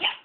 Yeah.